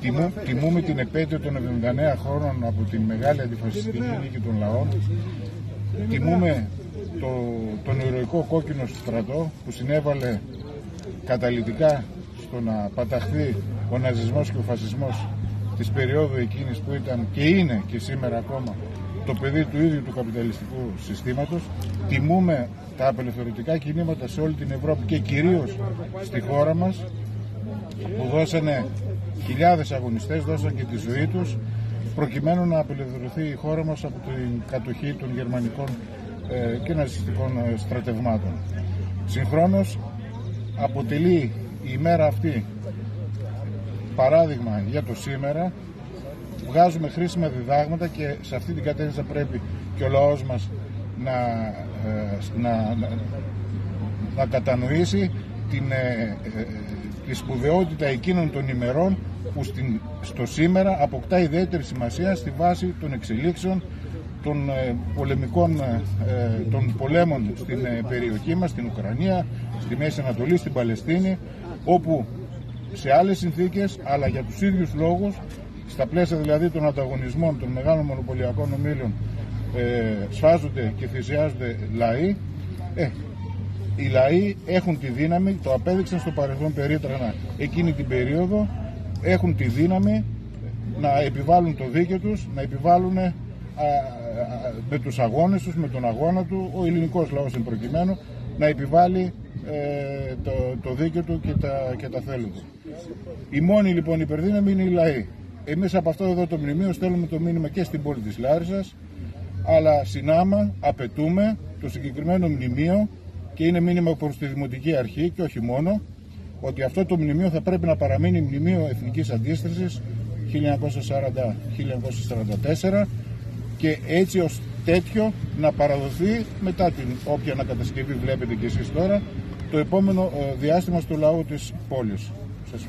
Τιμού, τιμούμε την επέτειο των 79 χρόνων από την μεγάλη αντιφασιστική νίκη των λαών. Τιμούμε το, τον ηρωικό κόκκινο στρατό που συνέβαλε καταλητικά στο να παταχθεί ο ναζισμός και ο φασισμός της περίοδου εκείνης που ήταν και είναι και σήμερα ακόμα το παιδί του ίδιου του καπιταλιστικού συστήματος. Τιμούμε τα απελευθερωτικά κινήματα σε όλη την Ευρώπη και κυρίως στη χώρα μας που δώσανε χιλιάδες αγωνιστές, δώσαν και τη ζωή τους προκειμένου να απελευθερωθεί η χώρα μας από την κατοχή των γερμανικών ε, και ναζιστικών ε, στρατευμάτων. Συγχρόνως αποτελεί η ημέρα αυτή παράδειγμα για το σήμερα βγάζουμε χρήσιμα διδάγματα και σε αυτή την κατεύθυνση θα πρέπει και ο λαός μας να, ε, να, να, κατανοήσει την, ε, ε, τη σπουδαιότητα εκείνων των ημερών που στην, στο σήμερα αποκτά ιδιαίτερη σημασία στη βάση των εξελίξεων των πολεμικών των πολέμων στην περιοχή μας, στην Ουκρανία, στη Μέση Ανατολή, στην Παλαιστίνη, όπου σε άλλες συνθήκες, αλλά για τους ίδιους λόγους, στα πλαίσια δηλαδή των ανταγωνισμών των μεγάλων μονοπωλιακών ομίλων ε, σφάζονται και θυσιάζονται λαοί, ε, οι λαοί έχουν τη δύναμη, το απέδειξαν στο παρελθόν περίτρανα εκείνη την περίοδο, έχουν τη δύναμη να επιβάλλουν το δίκαιο τους, να επιβάλλουν α, με τους αγώνες τους, με τον αγώνα του, ο ελληνικός λαός εν προκειμένου, να επιβάλλει ε, το, το δίκαιο του και τα, και τα θέλει του. Η μόνη λοιπόν υπερδύναμη είναι οι λαοί. Εμείς από αυτό εδώ το μνημείο στέλνουμε το μήνυμα και στην πόλη της Λάρισας, αλλά συνάμα απαιτούμε το συγκεκριμένο μνημείο και είναι μήνυμα προς τη Δημοτική Αρχή και όχι μόνο, ότι αυτό το μνημείο θα πρέπει να παραμείνει μνημείο εθνικής αντίστασης 1940-1944 και έτσι ως τέτοιο να παραδοθεί μετά την όποια ανακατασκευή βλέπετε και εσείς τώρα το επόμενο ε, διάστημα στο λαό της πόλης.